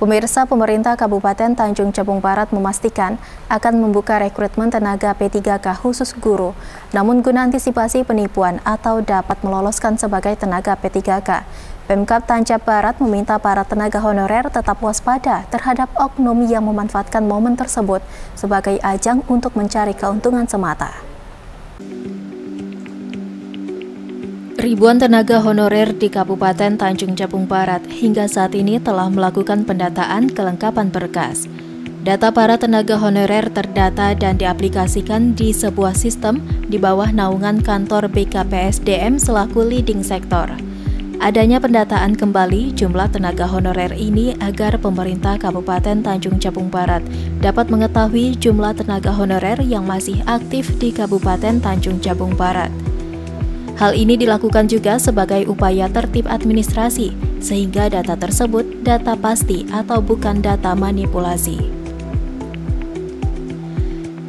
Pemirsa pemerintah Kabupaten Tanjung Jabung Barat memastikan akan membuka rekrutmen tenaga P3K khusus guru. Namun guna antisipasi penipuan atau dapat meloloskan sebagai tenaga P3K, Pemkap Tanjab Barat meminta para tenaga honorer tetap waspada terhadap oknum yang memanfaatkan momen tersebut sebagai ajang untuk mencari keuntungan semata. Ribuan tenaga honorer di Kabupaten Tanjung Jabung Barat hingga saat ini telah melakukan pendataan kelengkapan berkas. Data para tenaga honorer terdata dan diaplikasikan di sebuah sistem di bawah naungan kantor BKPSDM selaku leading sektor. Adanya pendataan kembali jumlah tenaga honorer ini agar pemerintah Kabupaten Tanjung Jabung Barat dapat mengetahui jumlah tenaga honorer yang masih aktif di Kabupaten Tanjung Jabung Barat. Hal ini dilakukan juga sebagai upaya tertib administrasi, sehingga data tersebut data pasti atau bukan data manipulasi.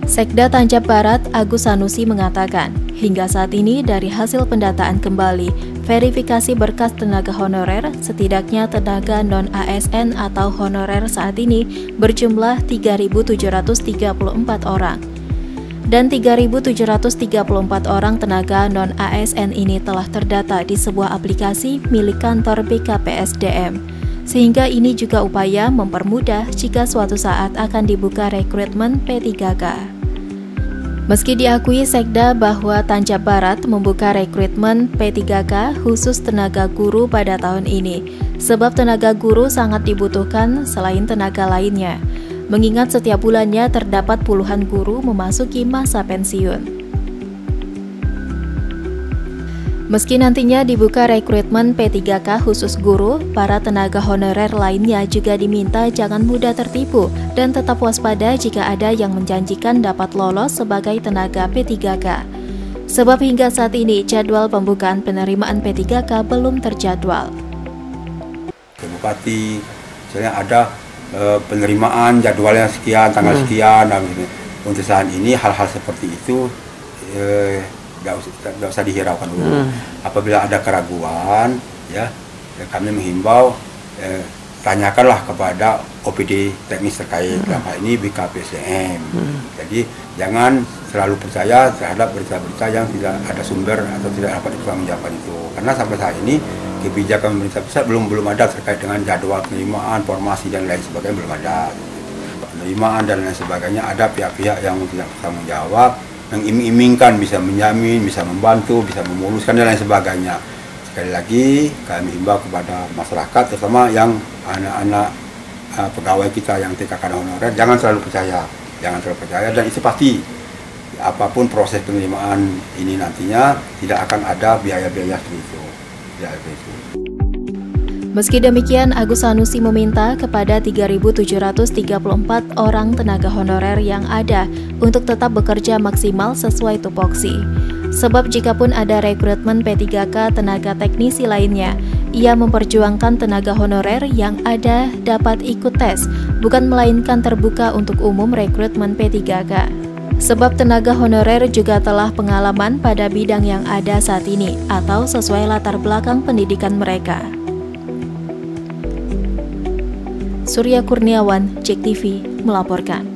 Sekda Tanjab Barat Agus Sanusi mengatakan, hingga saat ini dari hasil pendataan kembali, verifikasi berkas tenaga honorer, setidaknya tenaga non-ASN atau honorer saat ini berjumlah 3.734 orang dan 3.734 orang tenaga non-ASN ini telah terdata di sebuah aplikasi milik kantor BKPSDM. Sehingga ini juga upaya mempermudah jika suatu saat akan dibuka rekrutmen P3K. Meski diakui Sekda bahwa Tanjab Barat membuka rekrutmen P3K khusus tenaga guru pada tahun ini, sebab tenaga guru sangat dibutuhkan selain tenaga lainnya mengingat setiap bulannya terdapat puluhan guru memasuki masa pensiun. Meski nantinya dibuka rekrutmen P3K khusus guru, para tenaga honorer lainnya juga diminta jangan mudah tertipu dan tetap waspada jika ada yang menjanjikan dapat lolos sebagai tenaga P3K. Sebab hingga saat ini jadwal pembukaan penerimaan P3K belum terjadwal. Bupati, misalnya ada Eh, penerimaan jadwalnya sekian tanggal hmm. sekian dan gitu. untuk saat ini hal-hal seperti itu tidak eh, usah, usah dihiraukan dulu hmm. apabila ada keraguan ya, ya kami menghimbau eh, tanyakanlah kepada OPD teknis terkait hmm. dalam ini BKPSDM hmm. jadi jangan selalu percaya terhadap berita-berita yang tidak ada sumber atau tidak dapat dipertanggungjawabkan itu karena sampai saat ini kebijakan pemerintah pusat belum belum ada terkait dengan jadwal penerimaan, formasi dan lain sebagainya belum ada. Penerimaan dan lain sebagainya ada pihak-pihak yang tidak bertanggung jawab, yang iming-imingkan bisa menjamin, bisa membantu, bisa memuluskan dan lain sebagainya. Sekali lagi kami himbau kepada masyarakat terutama yang anak-anak uh, pegawai kita yang TKK honorer jangan selalu percaya, jangan selalu percaya dan itu pasti apa pun proses penerimaan ini nantinya tidak akan ada biaya-biaya itu. Meski demikian, Agus Sanusi meminta kepada 3.734 orang tenaga honorer yang ada untuk tetap bekerja maksimal sesuai tupoksi. Sebab jikapun ada rekrutmen P3K tenaga teknisi lainnya, ia memperjuangkan tenaga honorer yang ada dapat ikut tes, bukan melainkan terbuka untuk umum rekrutmen P3K. Sebab tenaga honorer juga telah pengalaman pada bidang yang ada saat ini atau sesuai latar belakang pendidikan mereka. Surya Kurniawan, Cek TV, melaporkan.